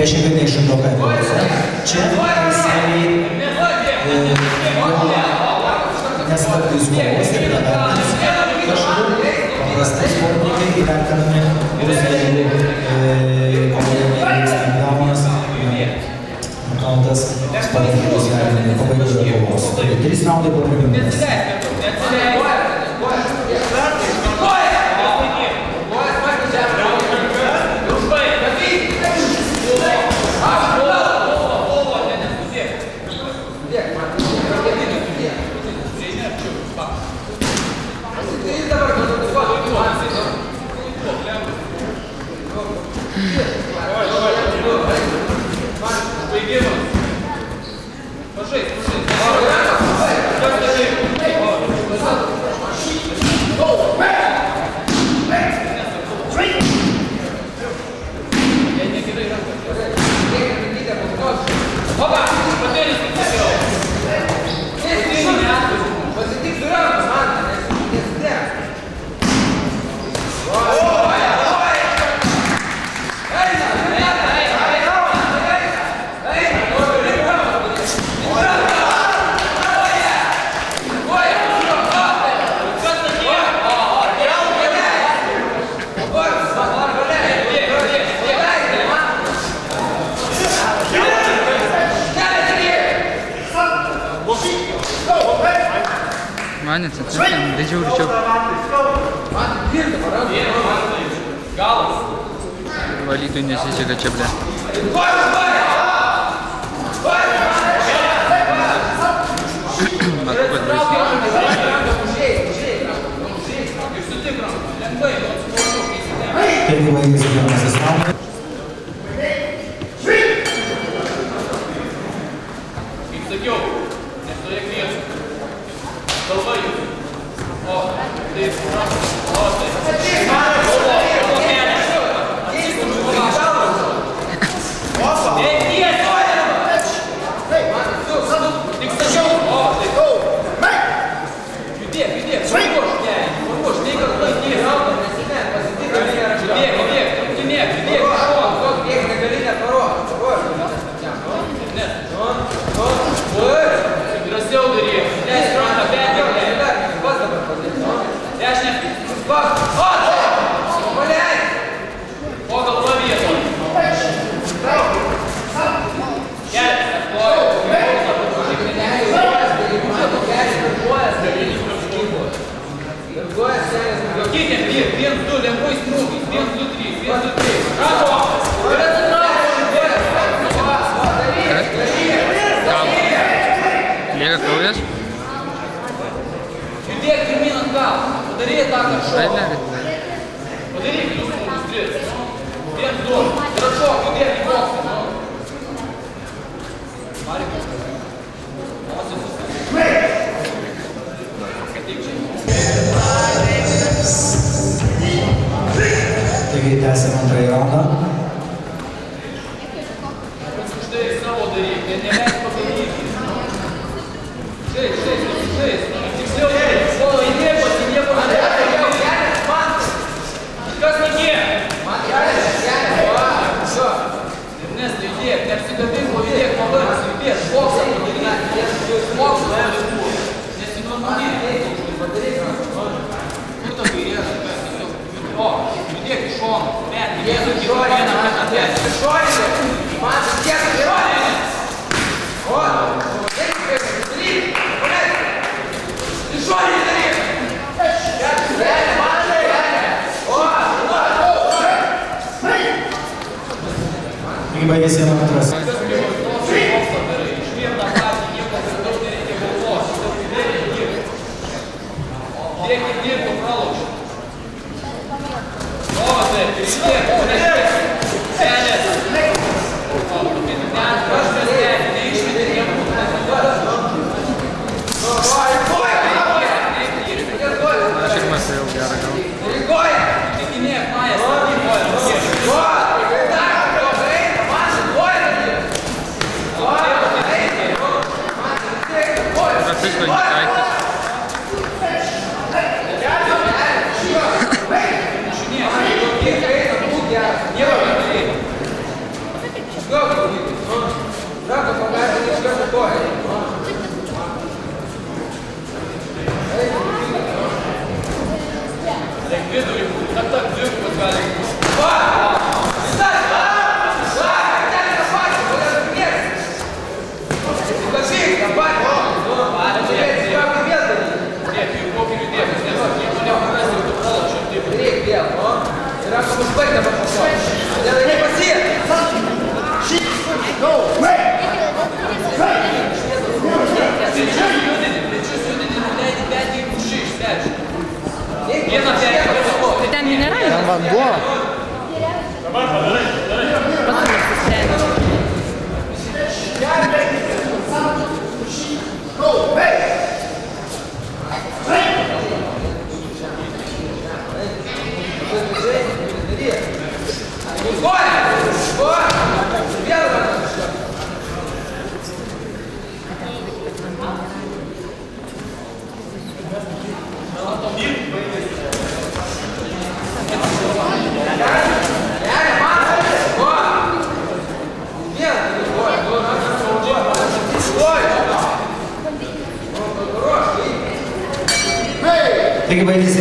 priešingai nei šimtokai. Čia teisėjai nestabdys kovos ir nevertins taškų. Paprastai sportininkai įvertinami bus jeigu kovoje nevyksta gaunas nokautas padarykos vertinimai pabaigoje kovos. Taigi, trys raundai po minutės. decirle gracias. манится, ты там до чего рычок. Вали ты не сиси качабля. Первый боец идет на заставку. Субтитры Então vai. Ó, ordem. Ordem. Taigi tęsime antrąjį raundą. Štai savo daryk, ne neleis padaryti. Štai, štai, štai, quem vai descer lá atrás. Перед Там минеральный? Там вода. Посмотрите, Big Baby